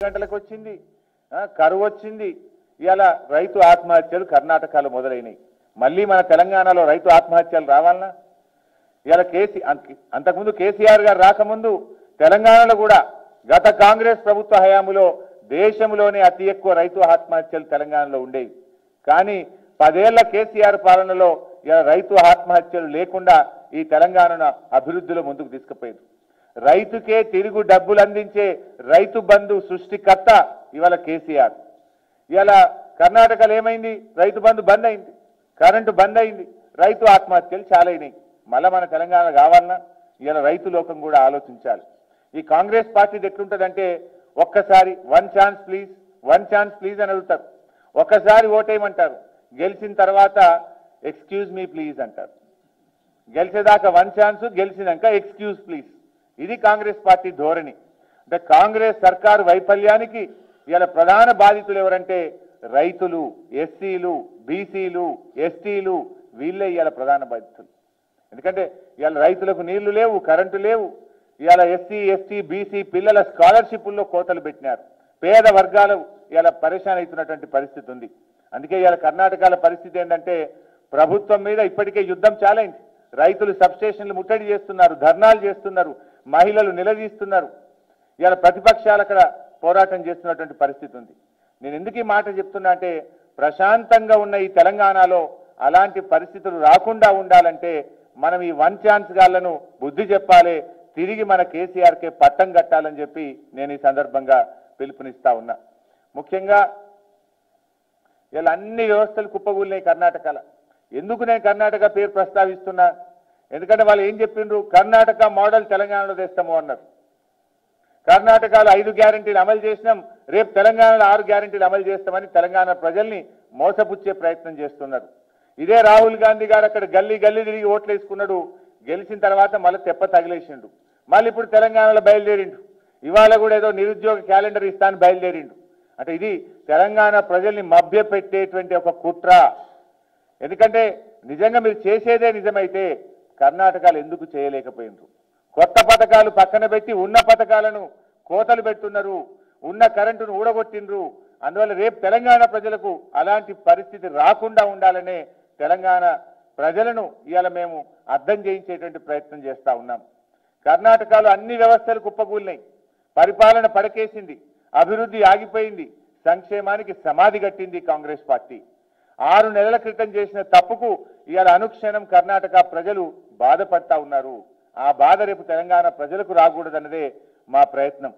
గంటలకు వచ్చింది. ఆ, కరువు వచ్చింది. ఇలా రైతు ఆత్మహత్యలు కర్ణాటకలో మొదలైనవి మళ్ళీ మన తెలంగాణలో రైతు ఆత్మహత్యలు రావాలనా? ఇలా కేసీ అంతకుముందు కేసీఆర్ గారు రాకముందు తెలంగాణలో కూడా గత కాంగ్రెస్ ప్రభుత్వ హయాంలో దేశంలోనే అతి ఎక్కువ రైతు ఆత్మహత్యలు తెలంగాణలో ఉండేవి. కానీ పదేళ్ళ కేసీఆర్ పాలనలో ఇలా రైతు ఆత్మహత్యలు లేకుండా ఈ తెలంగాణను అభివృద్ధిలో ముందుకు తీసుకుపోయింది రైతుకే తిరుగు డబ్బులు అందించే రైతు బంధు సృష్టికర్త ఇవాళ కేసీఆర్. ఇవాళ కర్ణాటకలో ఏమైంది? రైతు బంధు బంద్ అయింది. కరెంటు బంద్ అయింది. రైతు ఆత్మహత్యలు చాలా అయినాయి. మళ్ళా మన తెలంగాణ కావాలన్నా ఇవాళ రైతు లోకం కూడా ఆలోచించాలి. ఈ కాంగ్రెస్ పార్టీది ఎట్లుంటుందంటే ఒక్కసారి one chance please one chance please అని అడుగుతారు. ఒక్కసారి ఓటేయమంటారు. గెలిచిన తర్వాత ఎక్స్క్యూజ్ మీ ప్లీజ్ అంటారు. గెలిచేదాకా వన్ ఛాన్స్ గెలిచినాక ఎక్స్క్యూజ్ ప్లీజ్ ఇది కాంగ్రెస్ పార్టీ ధోరణి. అంటే కాంగ్రెస్ సర్కారు వైఫల్యానికి ఇవాళ ప్రధాన బాధితులు ఎవరంటే రైతులు ఎస్సీలు బీసీలు ఎస్టీలు వీళ్ళే ఇవాళ ప్రధాన బాధితులు. ఎందుకంటే ఇవాళ రైతులకు నీళ్ళు లేవు కరెంటు లేవు. ఇవాళ ఎస్సీ ఎస్టీ బీసీ పిల్లల స్కాలర్షిప్ల్లో కోతలు పెట్టినారు. పేద వర్గాలు ఇవాళ పరేషాన్ అవుతున్నటువంటి పరిస్థితి ఉంది. అందుకే ఇవాళ కర్ణాటకల పరిస్థితి ఏంటంటే ప్రభుత్వం మీద ఇప్పటికే యుద్ధం చాలైంది. రైతులు సబ్స్టేషన్లు ముట్టడి చేస్తున్నారు ధర్నాలు చేస్తున్నారు. మహిళలు నిలదీస్తున్నారు. ఇవాళ ప్రతిపక్షాలు అక్కడ పోరాటం చేస్తున్నటువంటి పరిస్థితి ఉంది. నేను ఎందుకు ఈ మాట చెప్తున్నా అంటే ప్రశాంతంగా ఉన్న ఈ తెలంగాణలో అలాంటి పరిస్థితులు రాకుండా ఉండాలంటే మనం ఈ వన్ ఛాన్స్ గాళ్ళను బుద్ధి చెప్పాలి తిరిగి మన కేసీఆర్కే పట్టం కట్టాలని చెప్పి నేను ఈ సందర్భంగా పిలుపునిస్తా ఉన్నా. ముఖ్యంగా ఇలా అన్ని వ్యవస్థలు కుప్పగూలినాయి కర్ణాటకలో. ఎందుకు నేను కర్ణాటక పేరు ప్రస్తావిస్తున్నా? ఎందుకంటే వాళ్ళు ఏం చెప్పిండ్రు? కర్ణాటక మోడల్ తెలంగాణలో తెస్తాము అన్నారు. కర్ణాటకలో ఐదు గ్యారంటీలు అమలు చేసినాం. రేపు తెలంగాణలో ఆరు గ్యారంటీలు అమలు చేస్తామని తెలంగాణ ప్రజల్ని మోసపుచ్చే ప్రయత్నం చేస్తున్నారు. ఇదే రాహుల్ గాంధీ గారు అక్కడ గల్లీ గల్లీ తిరిగి ఓట్లు వేసుకున్నాడు. గెలిచిన తర్వాత మళ్ళీ తెప్ప తగిలేసిండు. మళ్ళీ ఇప్పుడు తెలంగాణలో బయలుదేరిండు. ఇవాళ కూడా ఏదో నిరుద్యోగ క్యాలెండర్ ఇస్తాను బయలుదేరిండు. అంటే ఇది తెలంగాణ ప్రజల్ని మభ్యపెట్టేటువంటి ఒక కుట్ర. ఎందుకంటే నిజంగా మీరు చేసేదే నిజమైతే కర్ణాటకలు ఎందుకు చేయలేకపోయినరు? కొత్త పథకాలు పక్కన పెట్టి ఉన్న పథకాలను కోతలు పెడుతున్నారు ఉన్న కరెంటును ఊడగొట్టిండ్రు. అందువల్ల రేపు తెలంగాణ ప్రజలకు అలాంటి పరిస్థితి రాకుండా ఉండాలనే తెలంగాణ ప్రజలను ఇవాళ మేము అర్థం చేయించేటువంటి ప్రయత్నం చేస్తూ ఉన్నాం. కర్ణాటకలో అన్ని వ్యవస్థలు కుప్పకూలినాయి. పరిపాలన పడకేసింది. అభివృద్ధి ఆగిపోయింది. సంక్షేమానికి సమాధి కట్టింది కాంగ్రెస్ పార్టీ. ఆరు నెలల క్రితం చేసిన తప్పుకు ఇవాళ అనుక్షణం కర్ణాటక ప్రజలు బాధపడతా ఉన్నారు. ఆ బాధ రేపు తెలంగాణ ప్రజలకు రాకూడదన్నదే మా ప్రయత్నం.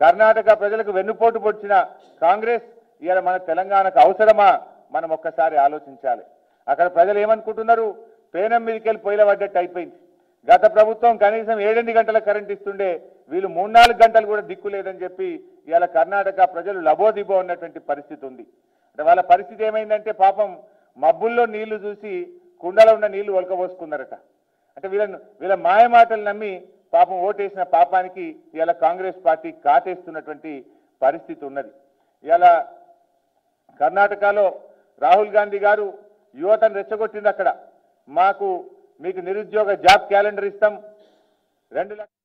కర్ణాటక ప్రజలకు వెన్నుపోటు పొడిచిన కాంగ్రెస్ ఇవాళ మన తెలంగాణకు అవసరమా? మనం ఒక్కసారి ఆలోచించాలి. అక్కడ ప్రజలు ఏమనుకుంటున్నారు? పేనం మీదకి వెళ్ళి పొయ్యిల పడ్డట్టు అయిపోయింది. గత ప్రభుత్వం కనీసం ఏడెనిమిది గంటల కరెంట్ ఇస్తుండే వీళ్ళు మూడు నాలుగు గంటలు కూడా దిక్కు లేదని చెప్పి ఇవాళ కర్ణాటక ప్రజలు లబోదిబో ఉన్నటువంటి పరిస్థితి ఉంది. వాళ్ళ పరిస్థితి ఏమైందంటే పాపం మబ్బుల్లో నీళ్ళు చూసి కుండలో ఉన్న నీళ్ళు ఒలకబోసుకున్నారట. అంటే వీళ్ళను వీళ్ళ మాయ మాటలు నమ్మి పాపం ఓటేసిన పాపానికి ఇవాళ కాంగ్రెస్ పార్టీ కాటేస్తున్నటువంటి పరిస్థితి ఉన్నది. ఇవాళ కర్ణాటకలో రాహుల్ గాంధీ గారు యువతను రెచ్చగొట్టింది అక్కడ. మాకు మీకు నిరుద్యోగ జాబ్ క్యాలెండర్ ఇస్తాం. రెండు లక్షలు